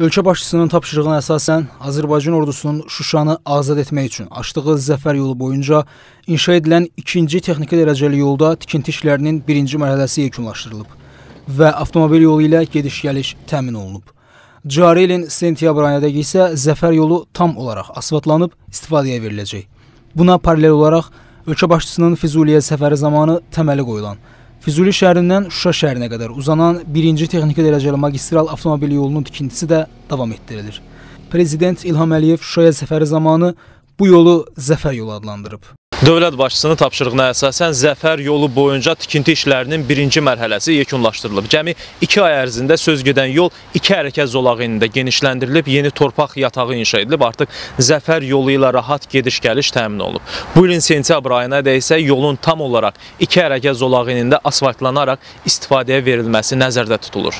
Ölkə başçısının tapşırığına əsasən Azərbaycan ordusunun Şuşanı azad etmək üçün açdığı zəfər yolu boyunca inşa edilən ikinci texniki dərəcəli yolda tikinti işlərinin birinci mərhələsi yekunlaşdırılıb və avtomobil yolu ilə gediş-gəliş təmin olunub. Cari ilin sentyabr ayında isə zəfər yolu tam olaraq asfaltlanıb istifadəyə veriləcək. Buna paralel olaraq ölkə başçısının Füzuliyə səfəri zamanı təməli qoyulan Füzuli şəhərindən Şuşa şəhərinə qədər uzanan birinci texniki dərəcəli magistral avtomobil yolunun tikintisi də davam etdirilir. Prezident İlham Əliyev Şuşaya səfəri zamanı bu yolu Zəfər yolu adlandırıb. Dövlət başçısının tapşırığına əsasən Zəfər yolu boyunca tikinti işlərinin birinci mərhələsi yekunlaşdırılıb. Cəmi 2 ay ərzində söz gedən yol 2 hərəkət zolağı ilə genişləndirilib, yeni torpaq yatağı inşa edilib, artıq Zəfər yolu ilə rahat gediş-gəliş təmin olunub. Bu ilin sentyabr ayına da isə yolun tam olaraq 2 hərəkət zolağı ilə asfaltlanaraq istifadəyə verilməsi nəzərdə tutulur.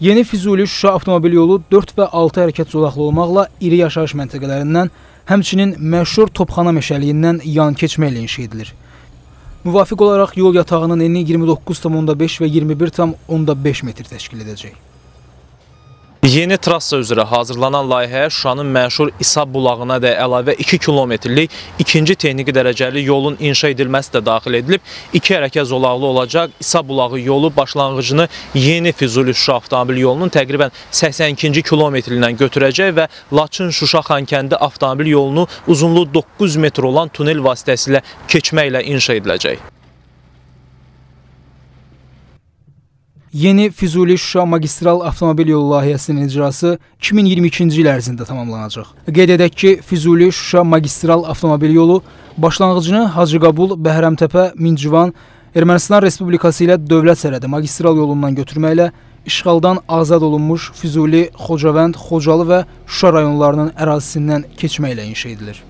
Yeni Füzuli Şuşa avtomobil yolu 4 və 6 hərəkət zolaqlı olmaqla iri yaşayış məntəqələrindən Həmçinin məşhur Topxana meşəliyindən yan keçməklə inşa edilir. Müvafiq olaraq yol yatağının eni 29,5 və 21,5 metr təşkil edəcək. Yeni trassa üzrə hazırlanan layihəyə Şuşanın məşhur İsa bulağına da əlavə 2 kilometrlik ikinci texniki dərəcəli yolun inşa edilməsi də daxil edilib. İki hərəkət zolaqlı olacaq. İsa bulağı yolu başlanğıcını yeni Füzuli Şuşa avtomobil yolunun təqribən 82-ci kilometrindən götürəcək və Laçın-Şuşa Xankəndi avtomobil yolunu uzunluğu 9 metr olan tunel vasitəsilə keçməklə inşa ediləcək. Yeni Füzuli-Şuşa magistral avtomobil yolu layihəsinin icrası 2022-ci il ərzində tamamlanacaq. Qeyd edək ki, Füzuli-Şuşa magistral avtomobil yolu başlanğıcını Hacıqabul, Bəhrəmtəpə, Mincivan, Ermənistan Respublikası ilə dövlət sərhədi magistral yolundan götürməklə işğaldan azad olunmuş Füzuli, Xocavənd, Xocalı və Şuşa rayonlarının ərazisindən keçməklə inşa edilir.